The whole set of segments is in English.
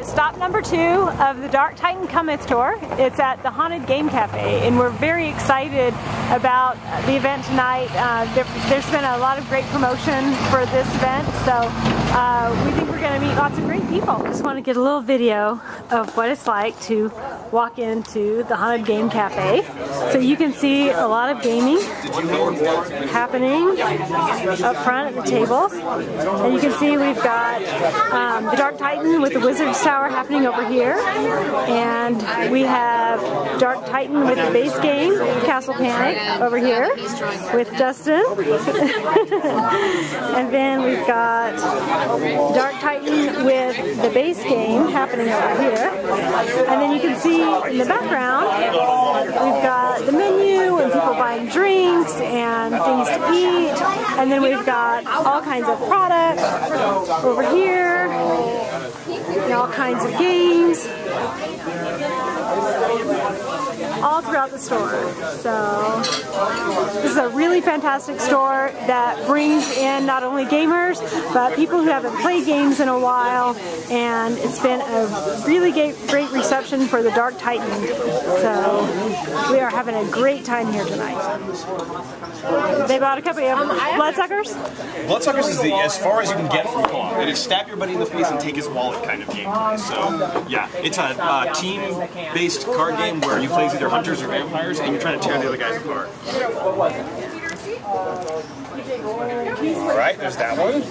at stop number two of the Dark Titan Cometh Tour. It's at the Haunted Game Cafe, and we're very excited about the event tonight. Uh, there, has been a lot of great promotion for this event, so uh, we think we're going to meet lots of great people. Just want to get a little video of what it's like to walk into the Haunted Game Cafe. So you can see a lot of gaming happening up front at the tables. And you can see we've got um, the Dark Titan with the Wizard's Tower happening over here. And we have Dark Titan with the base game, Castle Panic, over here with Dustin. and then we've got Dark Titan with the base game happening over here. And then you can see in the background, we've got the menu and people buying drinks and things to eat. And then we've got all kinds of products over here and all kinds of games all throughout the store. So this is a really fantastic store that brings in not only gamers, but people who haven't played games in a while. And it's been a really great reception for the Dark Titan. So we are having a great time here tonight. They bought a couple of um, Bloodsuckers? Bloodsuckers is the as far as you can get from co-op. It is stab your buddy in the face and take his wallet kind of game. So yeah, it's a uh, team-based card game where you play as either hunters or vampires, and you're trying to tear the other guys apart. Alright, there's that one.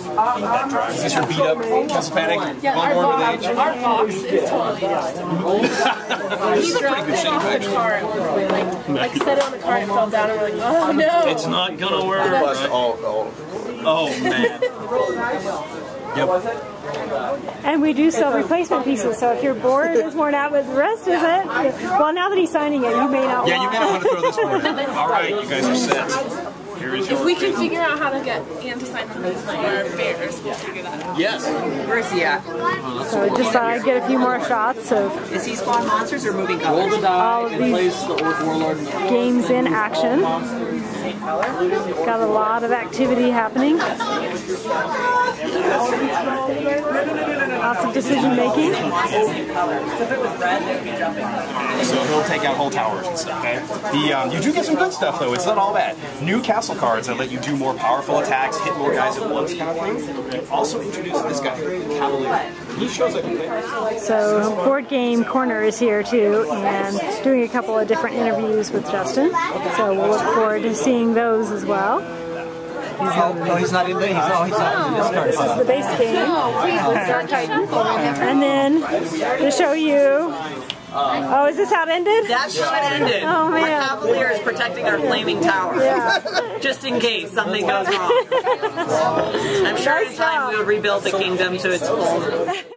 Is this your beat up Castle Panic? Yeah, our box, our box is totally He's a pretty good shape, actually. Like, like set it on the cart and fell down, and we're like, oh no. It's not gonna work. Right? Oh, man. Yep. And we do sell replacement pieces, so if your board is worn out, but the rest isn't, well, now that he's signing it, you may not Yeah, want. you may not want to throw this one. All right, you guys are set. Here is if we can figure out how to get Ann to sign some of these bears, we'll figure that out. Yes. Where's he at? So just uh, get a few more shots of. Is he spawn monsters or moving colors? Roll the die and place the Orc Warlord in the games in action. Got a lot of activity happening. Lots of decision making. So he'll take out whole towers and stuff. Okay. The um, you do get some good stuff though. It's not all bad. New castle cards that let you do more powerful attacks, hit more guys at once, kind of thing. Also introduced this guy, Cavalier. He shows up. So Board Game Corner is here too, and doing a couple of different interviews with Justin. So we'll look forward to seeing those as well. Oh, no, he's not in there. He's, oh, he's not in this card. This is the base game with Dark Titan. And then to show you. Oh, is this how it ended? That's how it ended. Oh man. Our Cavalier is protecting our flaming tower. Yeah. Just in case something goes wrong. I'm sure in time we will rebuild the kingdom to its full.